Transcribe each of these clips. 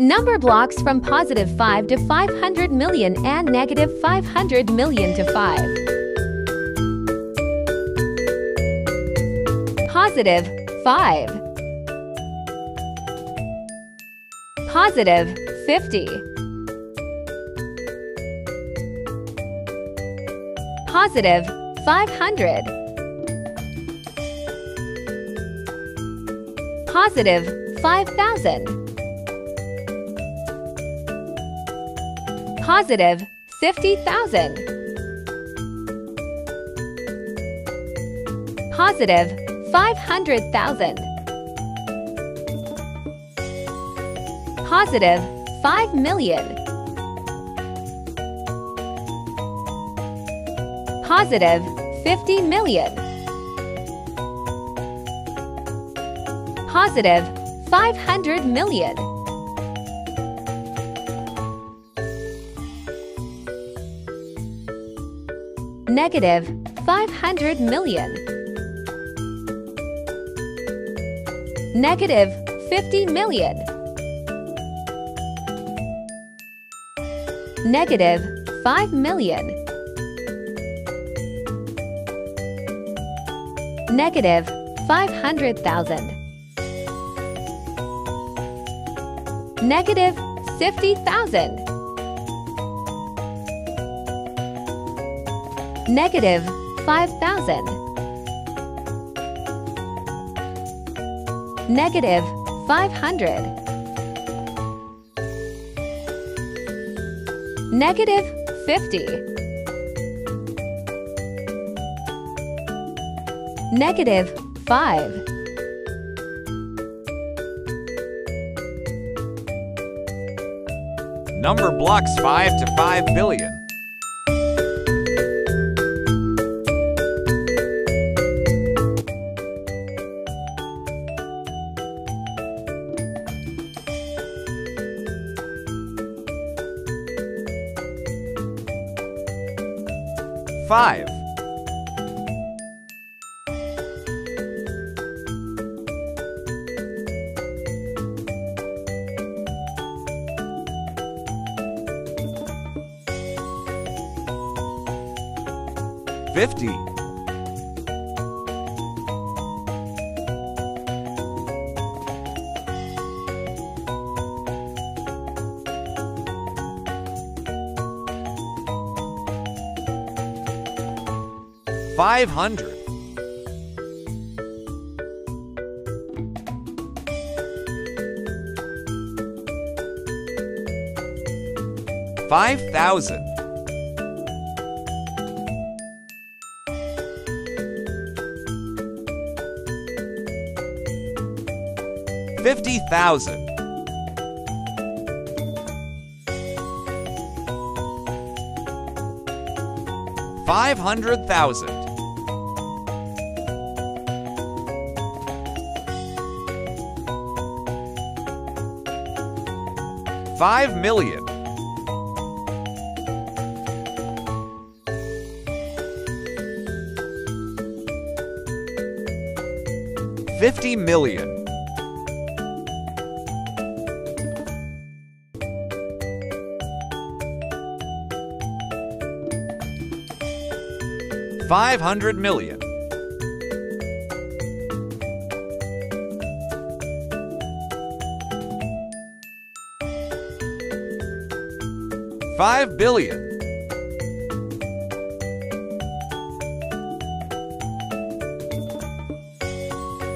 Numberblocks from positive 5 to 500 million and negative 500 million to 5. Positive 5. Positive 50. Positive 500. Positive 5,000. Positive 50,000. Positive 500,000. Positive 5 million. Positive 50 million. Positive 500 million. Negative 500 million. Negative 50 million. Negative 5 million. Negative 500,000. Negative 50,000. Negative 5,000. Negative 500. Negative 50. Negative 5. Numberblocks 5 to 5 billion. Five. Fifty. Five hundred. Five thousand. Fifty thousand. Five hundred thousand. Five million. Fifty million. Five hundred million. Five billion.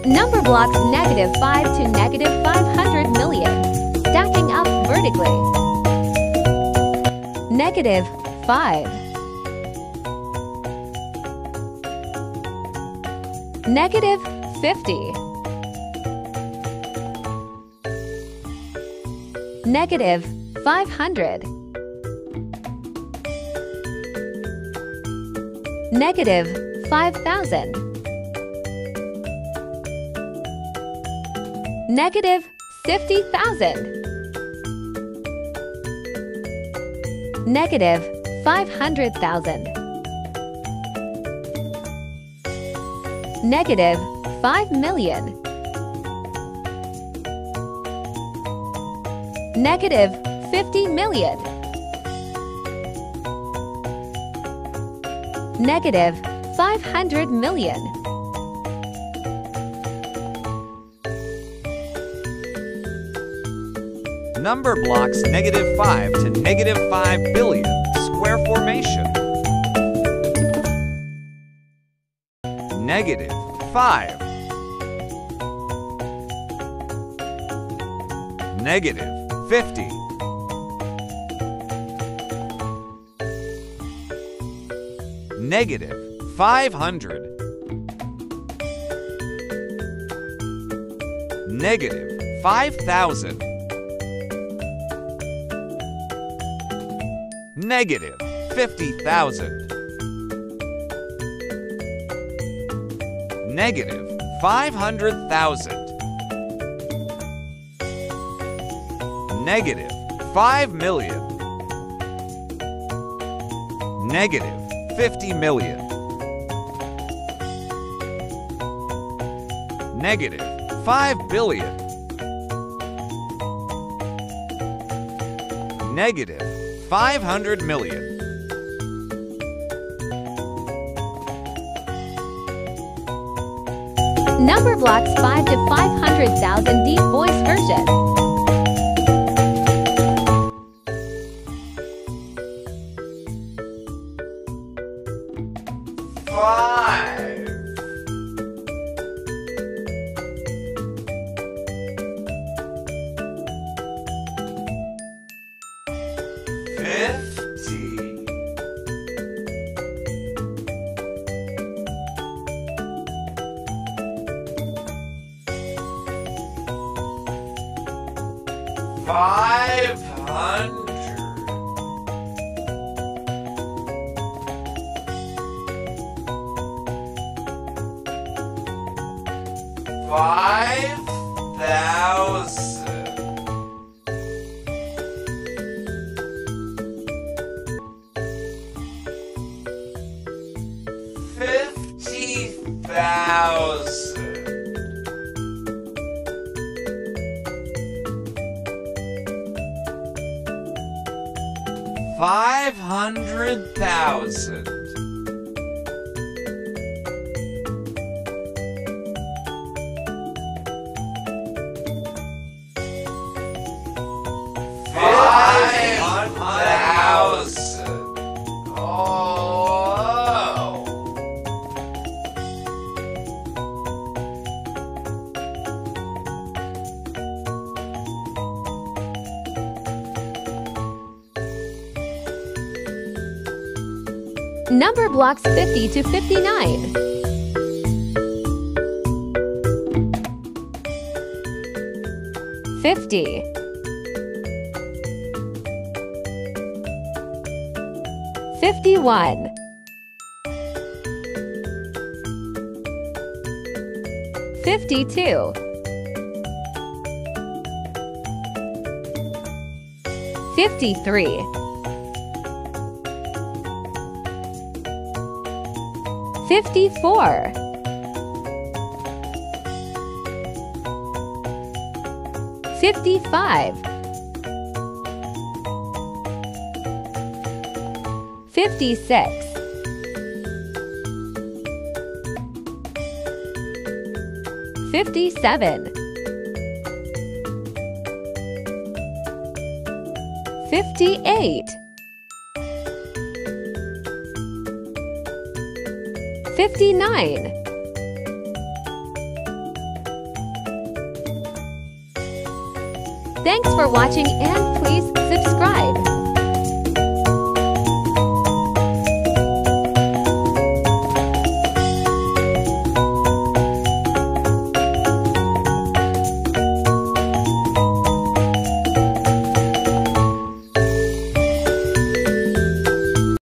Numberblocks negative 5 to negative 500 million, stacking up vertically. Negative 5. Negative 50. Negative 500. Negative 5,000. Negative 50,000. Negative 500,000. Negative 5 million. Negative 50 million. Negative 500 million. Numberblocks negative 5 to negative 5 billion. Square formation. Negative 5. Negative 50. Negative 500. Negative 5,000. Negative 50,000. Negative 500,000. Negative 5 million. Negative 50 million. Negative 5 billion. Negative 500 million. Numberblocks 5 to 500,000 deep voice version. Five. Five hundred. Five thousand. Fifty thousand. Five hundred thousand. Numberblocks 50 to 59. Fifty. Fifty-one. Fifty-two. Fifty-three. Fifty-four. Fifty-five. Fifty-six. Fifty-seven. Fifty-eight. Fifty-nine. Thanks for watching and please subscribe.